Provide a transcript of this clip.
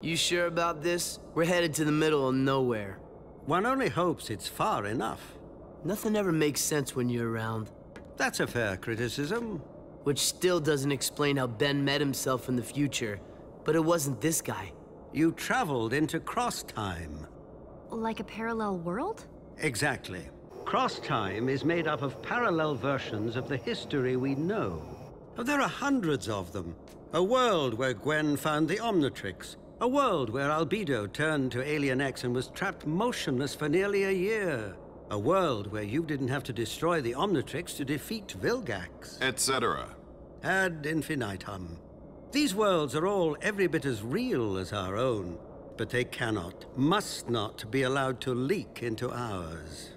You sure about this? We're headed to the middle of nowhere. One only hopes it's far enough. Nothing ever makes sense when you're around. That's a fair criticism. Which still doesn't explain how Ben met himself in the future. But it wasn't this guy. You traveled into cross-time. Like a parallel world? Exactly. Cross-time is made up of parallel versions of the history we know. There are hundreds of them. A world where Gwen found the Omnitrix. A world where Albedo turned to Alien X and was trapped motionless for nearly a year. A world where you didn't have to destroy the Omnitrix to defeat Vilgax. Etc. Ad infinitum. These worlds are all every bit as real as our own, but they cannot, must not be allowed to leak into ours.